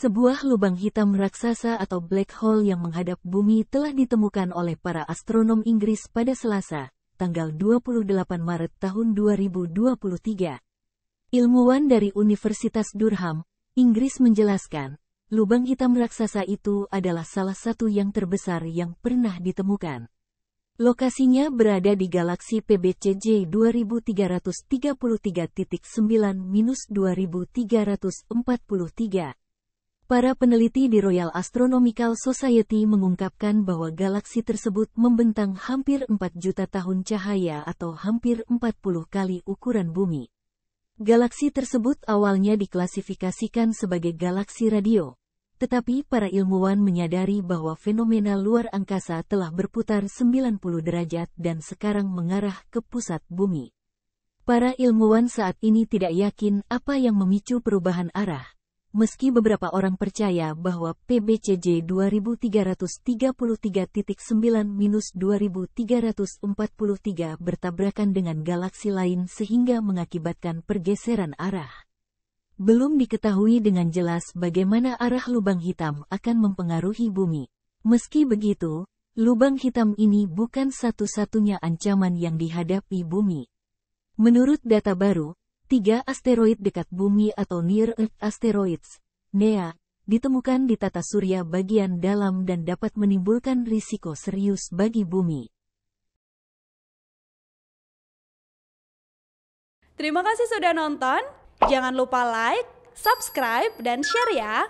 Sebuah lubang hitam raksasa atau black hole yang menghadap bumi telah ditemukan oleh para astronom Inggris pada Selasa, tanggal 28 Maret tahun 2023. Ilmuwan dari Universitas Durham, Inggris menjelaskan, lubang hitam raksasa itu adalah salah satu yang terbesar yang pernah ditemukan. Lokasinya berada di galaksi PBCJ 2333.9-2343. Para peneliti di Royal Astronomical Society mengungkapkan bahwa galaksi tersebut membentang hampir 4 juta tahun cahaya atau hampir 40 kali ukuran bumi. Galaksi tersebut awalnya diklasifikasikan sebagai galaksi radio, tetapi para ilmuwan menyadari bahwa fenomena luar angkasa telah berputar 90 derajat dan sekarang mengarah ke pusat bumi. Para ilmuwan saat ini tidak yakin apa yang memicu perubahan arah Meski beberapa orang percaya bahwa PBCJ 2333.9-2343 bertabrakan dengan galaksi lain sehingga mengakibatkan pergeseran arah. Belum diketahui dengan jelas bagaimana arah lubang hitam akan mempengaruhi bumi. Meski begitu, lubang hitam ini bukan satu-satunya ancaman yang dihadapi bumi. Menurut data baru, Tiga asteroid dekat bumi atau Near Earth Asteroids, NEA, ditemukan di tata surya bagian dalam dan dapat menimbulkan risiko serius bagi bumi. Terima kasih sudah nonton. Jangan lupa like, subscribe, dan share ya.